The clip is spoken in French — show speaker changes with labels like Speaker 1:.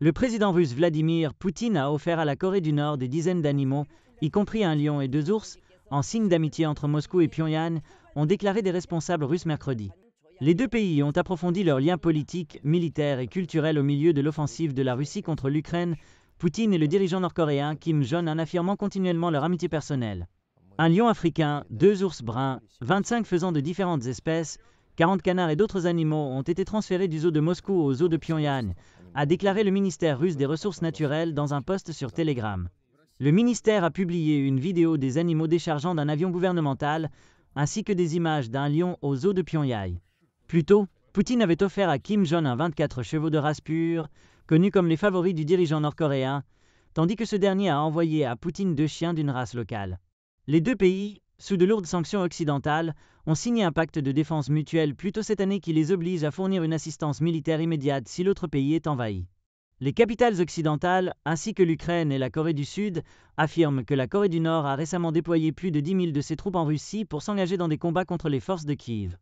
Speaker 1: Le président russe Vladimir Poutine a offert à la Corée du Nord des dizaines d'animaux, y compris un lion et deux ours, en signe d'amitié entre Moscou et Pyongyang, ont déclaré des responsables russes mercredi. Les deux pays ont approfondi leurs liens politiques, militaires et culturels au milieu de l'offensive de la Russie contre l'Ukraine, Poutine et le dirigeant nord-coréen Kim Jong-un affirmant continuellement leur amitié personnelle. Un lion africain, deux ours bruns, 25 faisans de différentes espèces, 40 canards et d'autres animaux ont été transférés du zoo de Moscou au zoo de Pyongyang, a déclaré le ministère russe des Ressources naturelles dans un post sur Telegram. Le ministère a publié une vidéo des animaux déchargeant d'un avion gouvernemental, ainsi que des images d'un lion au zoo de Pyongyang. Plus tôt, Poutine avait offert à Kim Jong-un 24 chevaux de race pure, connus comme les favoris du dirigeant nord-coréen, tandis que ce dernier a envoyé à Poutine deux chiens d'une race locale. Les deux pays, sous de lourdes sanctions occidentales, ont signé un pacte de défense mutuelle plus tôt cette année qui les oblige à fournir une assistance militaire immédiate si l'autre pays est envahi. Les capitales occidentales, ainsi que l'Ukraine et la Corée du Sud, affirment que la Corée du Nord a récemment déployé plus de 10 000 de ses troupes en Russie pour s'engager dans des combats contre les forces de Kiev.